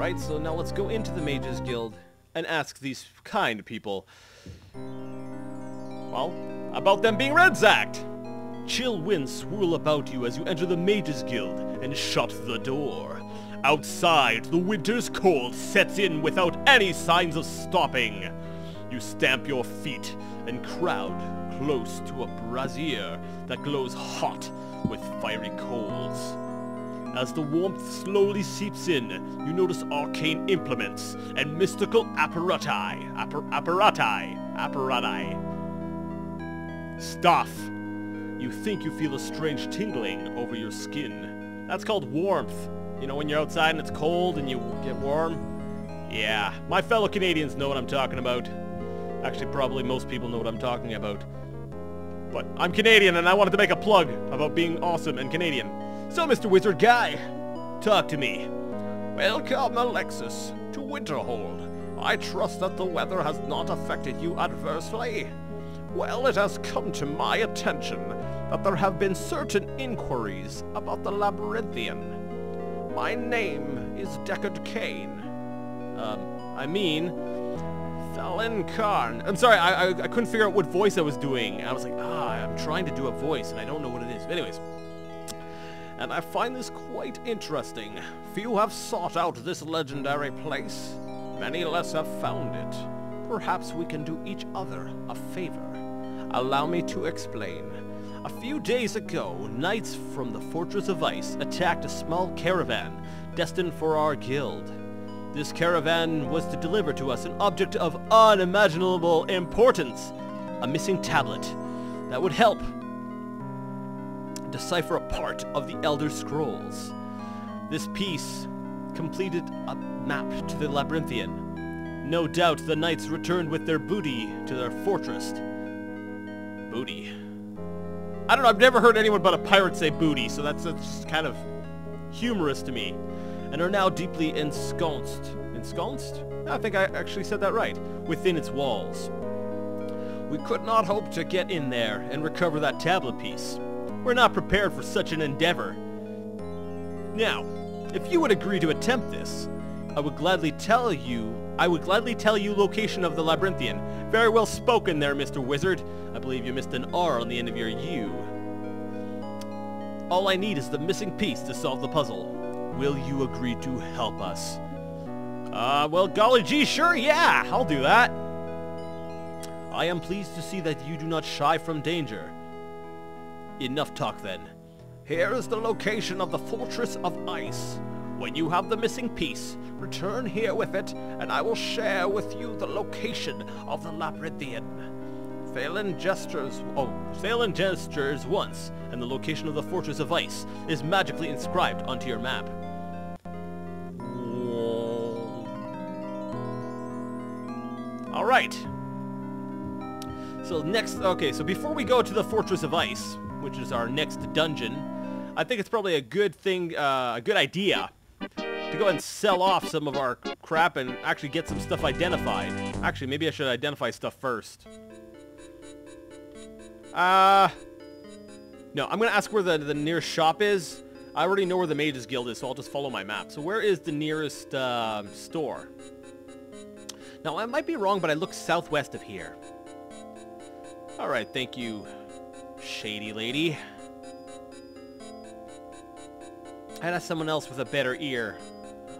Alright, so now let's go into the Mages Guild and ask these kind people, well, about them being ransacked. Chill winds swirl about you as you enter the Mages Guild and shut the door. Outside, the winter's cold sets in without any signs of stopping. You stamp your feet and crowd close to a brazier that glows hot with fiery coals. As the warmth slowly seeps in, you notice arcane implements and mystical apparati. Appar apparati. Apparati. Stuff. You think you feel a strange tingling over your skin. That's called warmth. You know when you're outside and it's cold and you get warm? Yeah, my fellow Canadians know what I'm talking about. Actually, probably most people know what I'm talking about. But I'm Canadian and I wanted to make a plug about being awesome and Canadian. So, Mr. Wizard Guy, talk to me. Welcome, Alexis, to Winterhold. I trust that the weather has not affected you adversely. Well, it has come to my attention that there have been certain inquiries about the Labyrinthian. My name is Deckard Cain. Um, I mean, Felin Karn. I'm sorry, I, I, I couldn't figure out what voice I was doing. I was like, ah, I'm trying to do a voice, and I don't know what it is. But anyways, and I find this quite interesting. Few have sought out this legendary place. Many less have found it. Perhaps we can do each other a favor. Allow me to explain. A few days ago, knights from the Fortress of Ice attacked a small caravan destined for our guild. This caravan was to deliver to us an object of unimaginable importance, a missing tablet that would help decipher a part of the Elder Scrolls. This piece completed a map to the Labyrinthian. No doubt the knights returned with their booty to their fortress. Booty. I don't know, I've never heard anyone but a pirate say booty, so that's, that's kind of humorous to me and are now deeply ensconced. Ensconced? I think I actually said that right. Within its walls. We could not hope to get in there and recover that tablet piece. We're not prepared for such an endeavor. Now, if you would agree to attempt this, I would gladly tell you, I would gladly tell you location of the Labyrinthian. Very well spoken there, Mr. Wizard. I believe you missed an R on the end of your U. All I need is the missing piece to solve the puzzle. Will you agree to help us? Uh, well, golly gee, sure, yeah, I'll do that. I am pleased to see that you do not shy from danger. Enough talk then. Here is the location of the Fortress of Ice. When you have the missing piece, return here with it, and I will share with you the location of the Labyrinthian. Phelan gestures, oh, Phelan gestures once, and the location of the Fortress of Ice is magically inscribed onto your map. Alright. So next, okay, so before we go to the Fortress of Ice, which is our next dungeon, I think it's probably a good thing, uh, a good idea to go and sell off some of our crap and actually get some stuff identified. Actually, maybe I should identify stuff first. Uh, no, I'm going to ask where the, the nearest shop is. I already know where the Mages Guild is, so I'll just follow my map. So where is the nearest uh, store? Now, I might be wrong, but I look southwest of here. Alright, thank you, shady lady. I'd ask someone else with a better ear.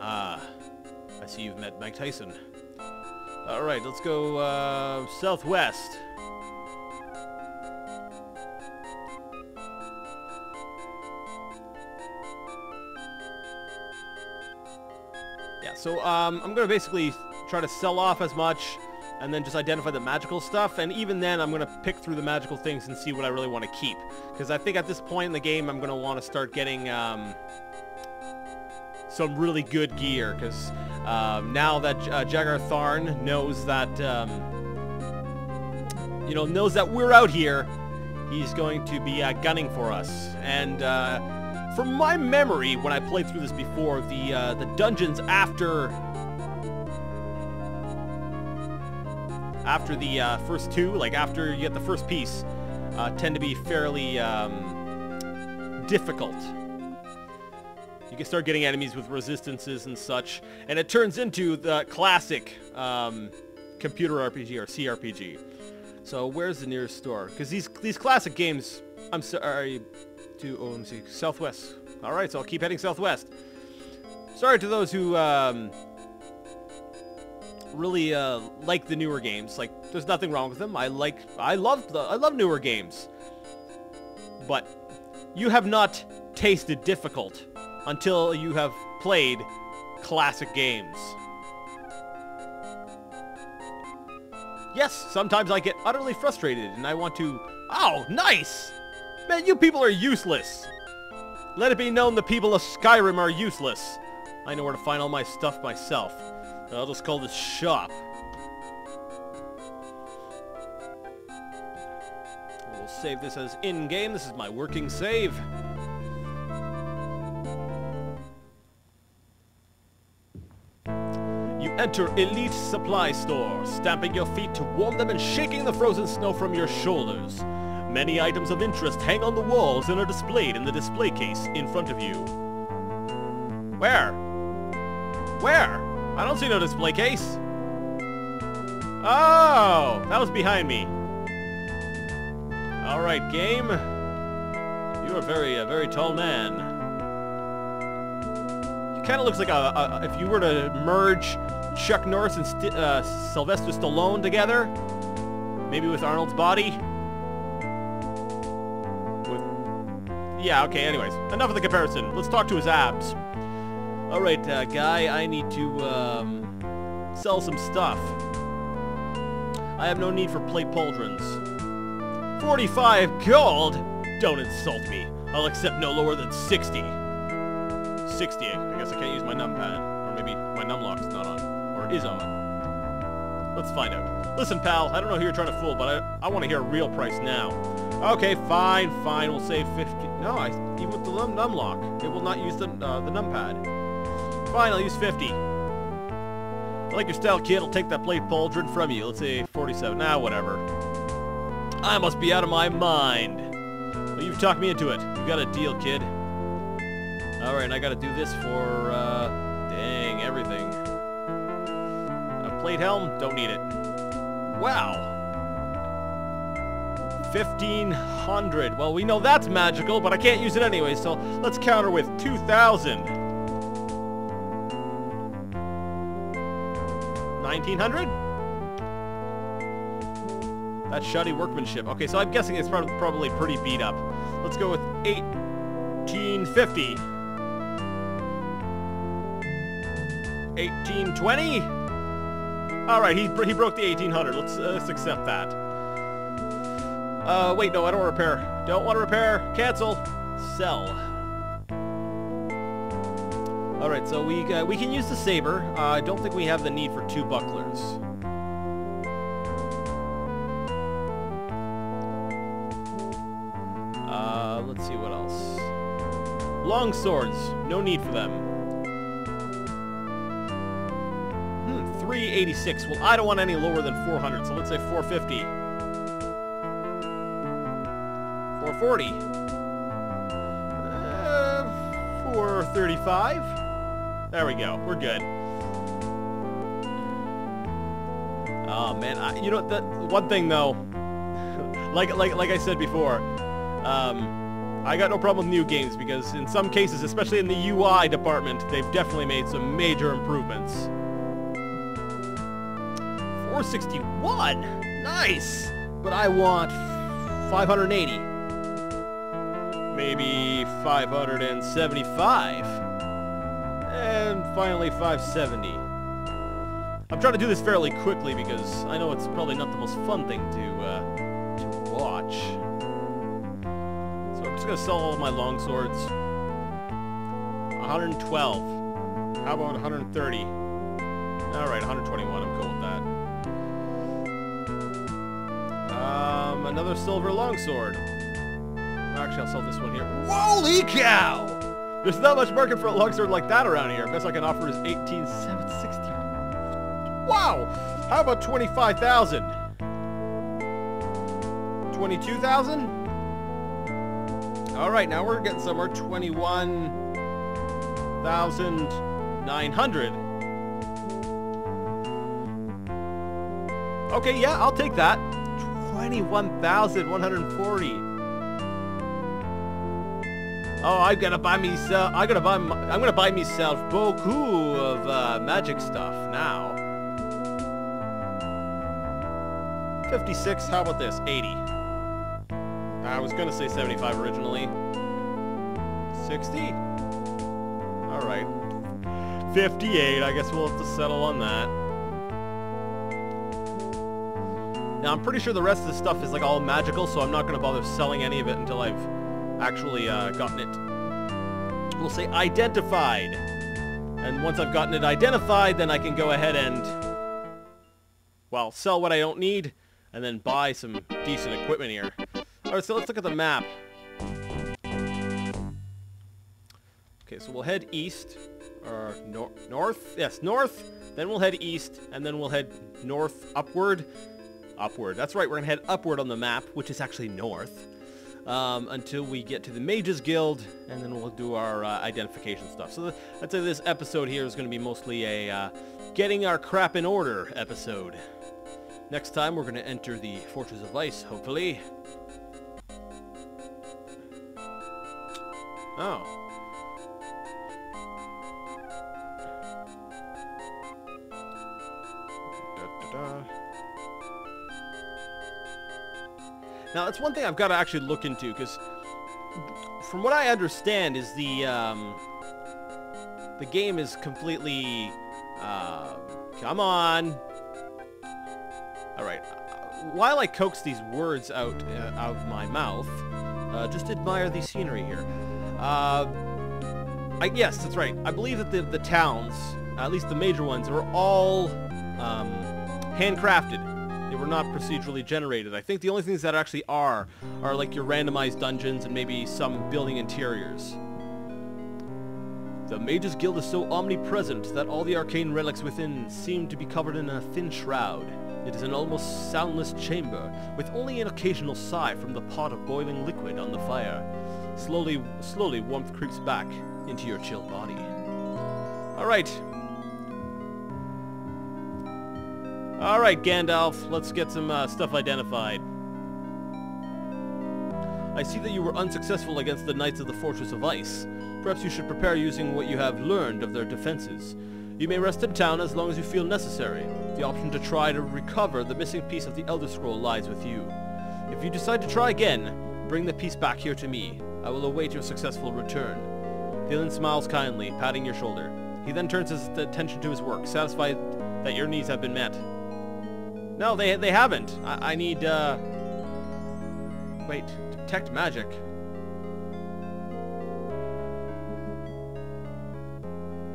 Ah, I see you've met Mike Tyson. Alright, let's go uh, southwest. Yeah, so um, I'm going to basically try to sell off as much and then just identify the magical stuff. And even then, I'm going to pick through the magical things and see what I really want to keep. Because I think at this point in the game, I'm going to want to start getting um, some really good gear. Because um, now that uh, Jagar Tharn knows that, um, you know, knows that we're out here, he's going to be uh, gunning for us. And uh, from my memory, when I played through this before, the uh, the dungeons after after the uh, first two, like after you get the first piece, uh, tend to be fairly um, difficult. You can start getting enemies with resistances and such, and it turns into the classic um, computer RPG or CRPG. So where's the nearest store? Because these these classic games, I'm sorry, to see, southwest. All right, so I'll keep heading southwest. Sorry to those who um, really uh, like the newer games. Like, there's nothing wrong with them. I like, I love, the, I love newer games. But you have not tasted difficult until you have played classic games. Yes, sometimes I get utterly frustrated and I want to... Oh, nice! Man, you people are useless! Let it be known the people of Skyrim are useless. I know where to find all my stuff myself. I'll just call this shop. We'll save this as in-game. This is my working save. You enter Elite Supply Store, stamping your feet to warm them and shaking the frozen snow from your shoulders. Many items of interest hang on the walls and are displayed in the display case in front of you. Where? Where? I don't see no display case. Oh, that was behind me. All right, game. You are very, a very tall man. You kind of looks like a, a, if you were to merge Chuck Norris and St uh, Sylvester Stallone together, maybe with Arnold's body. With, yeah, okay. Anyways, enough of the comparison. Let's talk to his abs. Alright, uh, guy, I need to, um, sell some stuff. I have no need for plate pauldrons. 45 gold? Don't insult me. I'll accept no lower than 60. 60. I guess I can't use my numpad. Or maybe my numlock's not on. Or is on. Let's find out. Listen, pal, I don't know who you're trying to fool, but I, I want to hear a real price now. Okay, fine, fine, we'll say 50. No, I, even with the num numlock, it will not use the, uh, the numpad. Fine, I'll use 50. I like your style, kid. I'll take that plate pauldron from you. Let's say 47. Now, nah, whatever. I must be out of my mind. Well, you've talked me into it. You got a deal, kid. Alright, and I gotta do this for, uh, dang, everything. A plate helm? Don't need it. Wow. 1500. Well, we know that's magical, but I can't use it anyway, so let's counter with 2000. 1900? That's shoddy workmanship. Okay, so I'm guessing it's probably pretty beat up. Let's go with 1850. 1820? Alright, he, he broke the 1800. Let's, uh, let's accept that. Uh, wait, no, I don't want to repair. Don't want to repair. Cancel. Sell. Alright, so we, uh, we can use the saber. Uh, I don't think we have the need for two bucklers. Uh, let's see what else. Long swords. No need for them. Hmm, 386. Well, I don't want any lower than 400, so let's say 450. 440. Uh, 435. There we go. We're good. Oh man, I, you know the one thing though, like like like I said before, um, I got no problem with new games because in some cases, especially in the UI department, they've definitely made some major improvements. 461, nice, but I want 580, maybe 575. Finally 570. I'm trying to do this fairly quickly because I know it's probably not the most fun thing to, uh, to watch. So I'm just going to sell all my longswords. 112. How about 130? Alright, 121. I'm cool with that. Um, another silver longsword. Actually, I'll sell this one here. Holy cow! There's not much market for a longsword like that around here. Best I can offer is 18,760. Wow! How about 25,000? 22,000? All right, now we're getting somewhere. 21. 21,900. Okay, yeah, I'll take that. 21,140. Oh, I gotta buy myself. I gotta buy. My, I'm gonna buy myself beaucoup of uh, magic stuff now. 56. How about this? 80. I was gonna say 75 originally. 60. All right. 58. I guess we'll have to settle on that. Now, I'm pretty sure the rest of the stuff is like all magical, so I'm not going to bother selling any of it until I've actually uh, gotten it, we'll say, identified. And once I've gotten it identified, then I can go ahead and, well, sell what I don't need, and then buy some decent equipment here. Alright, so let's look at the map. Okay, so we'll head east, or nor north, yes, north, then we'll head east, and then we'll head north upward, upward. That's right, we're to head upward on the map, which is actually north, um, until we get to the Mages Guild, and then we'll do our uh, identification stuff. So I'd say this episode here is going to be mostly a uh, getting our crap in order episode. Next time, we're going to enter the Fortress of Ice, hopefully. Oh. Now, that's one thing I've got to actually look into, because from what I understand is the, um, the game is completely, uh, come on. All right. While I coax these words out, uh, out of my mouth, uh, just admire the scenery here. Uh, I, yes, that's right. I believe that the, the towns, at least the major ones, are all um, handcrafted. They were not procedurally generated. I think the only things that actually are are like your randomized dungeons and maybe some building interiors. The Mages Guild is so omnipresent that all the arcane relics within seem to be covered in a thin shroud. It is an almost soundless chamber, with only an occasional sigh from the pot of boiling liquid on the fire. Slowly, slowly warmth creeps back into your chill body. Alright, Alright, Gandalf, let's get some uh, stuff identified. I see that you were unsuccessful against the Knights of the Fortress of Ice. Perhaps you should prepare using what you have learned of their defenses. You may rest in town as long as you feel necessary. The option to try to recover the missing piece of the Elder Scroll lies with you. If you decide to try again, bring the piece back here to me. I will await your successful return. Dylan smiles kindly, patting your shoulder. He then turns his attention to his work, satisfied that your needs have been met. No, they they haven't. I, I need, uh... Wait, detect magic.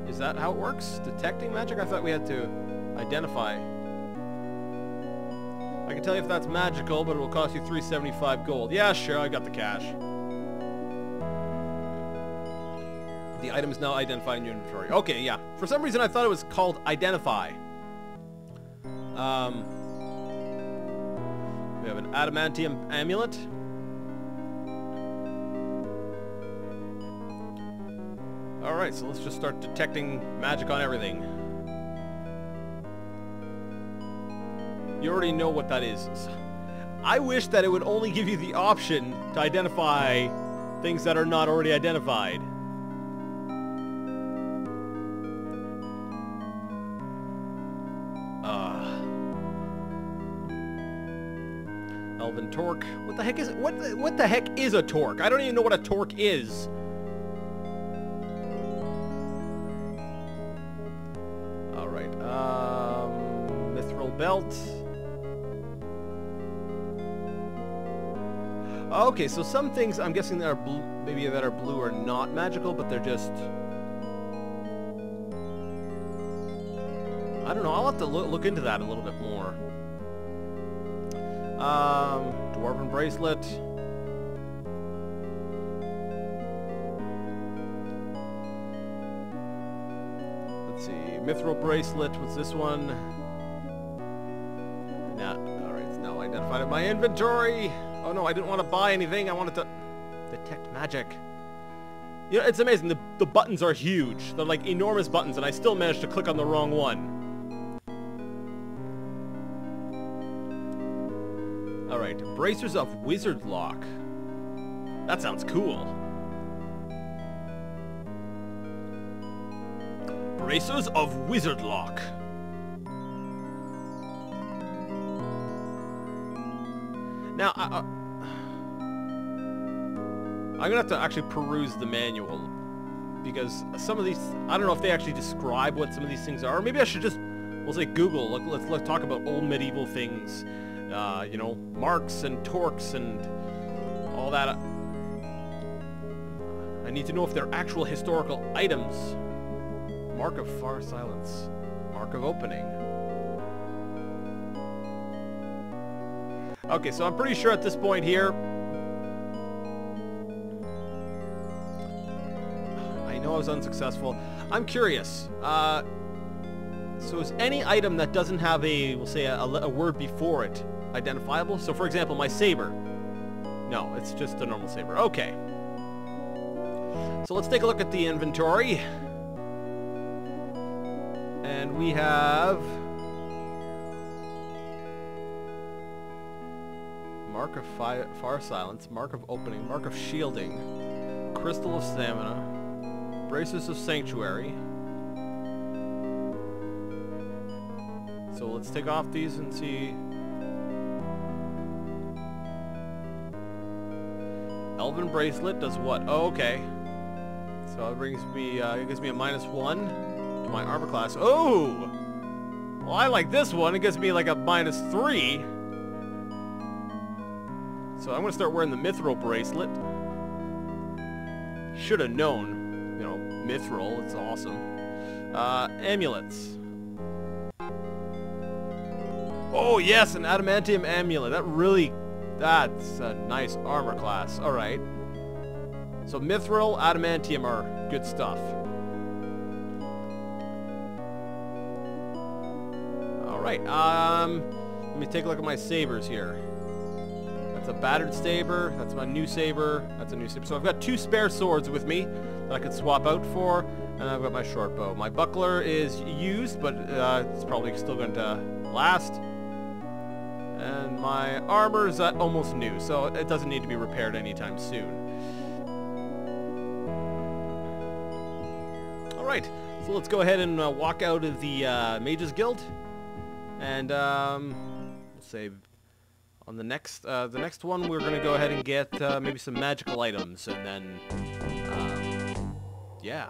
Is that how it works? Detecting magic? I thought we had to identify. I can tell you if that's magical, but it will cost you 375 gold. Yeah, sure, I got the cash. The item is now identified in your inventory. Okay, yeah. For some reason I thought it was called identify. Um, we have an adamantium amulet. Alright, so let's just start detecting magic on everything. You already know what that is. I wish that it would only give you the option to identify things that are not already identified. Elven Torque. What the heck is what the, what the heck is a torque? I don't even know what a torque is. All right. Um, mithril belt. Okay, so some things I'm guessing that are blue, maybe that are blue are not magical, but they're just. I don't know. I'll have to look into that a little bit more. Um, dwarven bracelet. Let's see. Mithril bracelet. What's this one? Now, alright, it's now identified in my inventory. Oh no, I didn't want to buy anything. I wanted to detect magic. You know, it's amazing. The, the buttons are huge. They're like enormous buttons, and I still managed to click on the wrong one. Alright, Bracers of Wizard Lock. That sounds cool. Bracers of Wizard Lock. Now, I, I, I'm gonna have to actually peruse the manual because some of these, I don't know if they actually describe what some of these things are. Maybe I should just, we'll say Google. Look, let's let's talk about old medieval things. Uh, you know, marks and torques and all that. I need to know if they're actual historical items. Mark of far silence. Mark of opening. Okay, so I'm pretty sure at this point here... I know I was unsuccessful. I'm curious. Uh, so is any item that doesn't have a, we'll say, a, a word before it identifiable? So for example, my saber. No, it's just a normal saber. Okay. So let's take a look at the inventory. And we have... Mark of fi Far Silence, Mark of Opening, Mark of Shielding, Crystal of Stamina, Braces of Sanctuary. So let's take off these and see... Elven Bracelet does what? Oh, okay. So it brings me, uh, it gives me a minus one to my armor class. Oh! Well, I like this one. It gives me like a minus three. So I'm to start wearing the Mithril bracelet. Should have known. You know, Mithril. It's awesome. Uh, amulets. Oh, yes, an Adamantium amulet. That really... That's a nice armor class. Alright. So Mithril, Adamantium are good stuff. Alright, um... Let me take a look at my sabers here. That's a battered saber. That's my new saber. That's a new saber. So I've got two spare swords with me that I could swap out for. And I've got my short bow. My buckler is used, but uh, it's probably still going to last. And my armor is uh, almost new, so it doesn't need to be repaired anytime soon. Alright, so let's go ahead and uh, walk out of the uh, Mages Guild. And, um, we'll say on the next, uh, the next one we're going to go ahead and get uh, maybe some magical items, and then, um, yeah.